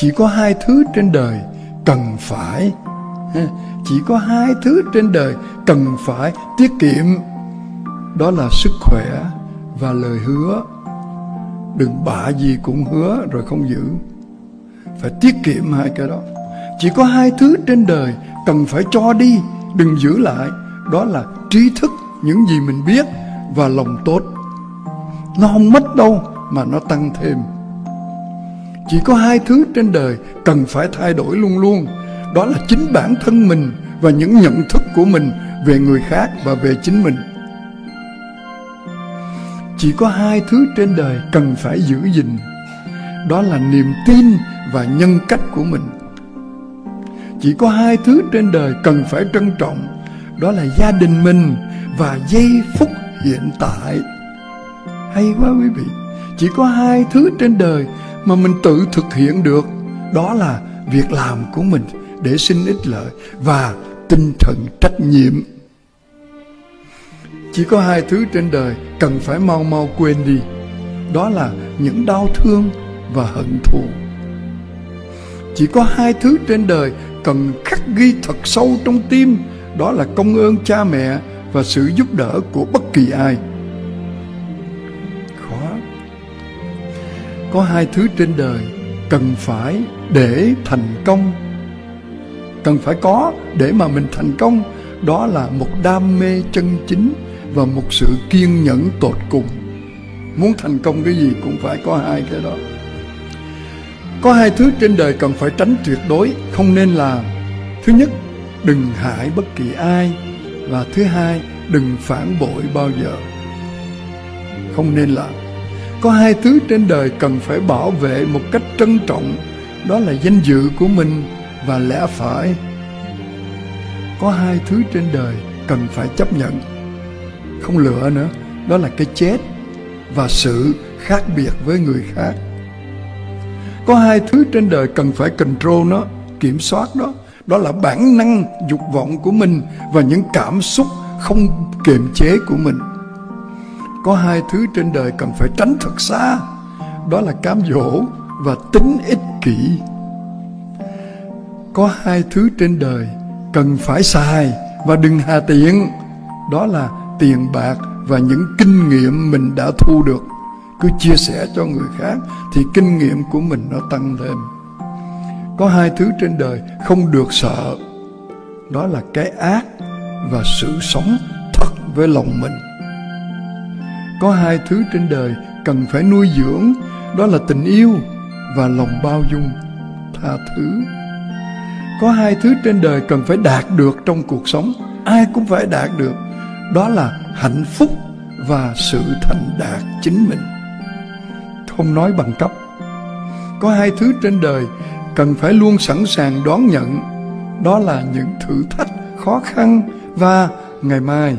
chỉ có hai thứ trên đời cần phải. Chỉ có hai thứ trên đời cần phải tiết kiệm. Đó là sức khỏe và lời hứa. Đừng bạ gì cũng hứa rồi không giữ. Phải tiết kiệm hai cái đó. Chỉ có hai thứ trên đời cần phải cho đi, đừng giữ lại. Đó là trí thức, những gì mình biết và lòng tốt. Nó không mất đâu mà nó tăng thêm chỉ có hai thứ trên đời cần phải thay đổi luôn luôn. Đó là chính bản thân mình và những nhận thức của mình về người khác và về chính mình. Chỉ có hai thứ trên đời cần phải giữ gìn. Đó là niềm tin và nhân cách của mình. Chỉ có hai thứ trên đời cần phải trân trọng. Đó là gia đình mình và giây phút hiện tại. Hay quá quý vị. Chỉ có hai thứ trên đời mà mình tự thực hiện được. Đó là việc làm của mình để xin ích lợi và tinh thần trách nhiệm. Chỉ có hai thứ trên đời cần phải mau mau quên đi. Đó là những đau thương và hận thù. Chỉ có hai thứ trên đời cần khắc ghi thật sâu trong tim, đó là công ơn cha mẹ và sự giúp đỡ của bất kỳ ai. Có hai thứ trên đời, cần phải để thành công. Cần phải có để mà mình thành công, đó là một đam mê chân chính và một sự kiên nhẫn tột cùng. Muốn thành công cái gì cũng phải có hai cái đó. Có hai thứ trên đời cần phải tránh tuyệt đối, không nên làm. Thứ nhất, đừng hại bất kỳ ai. Và thứ hai, đừng phản bội bao giờ. Không nên làm có hai thứ trên đời cần phải bảo vệ một cách trân trọng, đó là danh dự của mình và lẽ phải. Có hai thứ trên đời cần phải chấp nhận. Không lựa nữa, đó là cái chết và sự khác biệt với người khác. Có hai thứ trên đời cần phải control nó, kiểm soát đó đó là bản năng dục vọng của mình và những cảm xúc không kiềm chế của mình có hai thứ trên đời cần phải tránh thật xa. Đó là cám dỗ và tính ích kỷ. Có hai thứ trên đời cần phải xài và đừng hà tiện. Đó là tiền bạc và những kinh nghiệm mình đã thu được. Cứ chia sẻ cho người khác thì kinh nghiệm của mình nó tăng thêm có hai thứ trên đời không được sợ. Đó là cái ác và sự sống thật với lòng mình có hai thứ trên đời cần phải nuôi dưỡng, đó là tình yêu và lòng bao dung, tha thứ. Có hai thứ trên đời cần phải đạt được trong cuộc sống, ai cũng phải đạt được, đó là hạnh phúc và sự thành đạt chính mình. Không nói bằng cấp. Có hai thứ trên đời cần phải luôn sẵn sàng đón nhận, đó là những thử thách khó khăn và ngày mai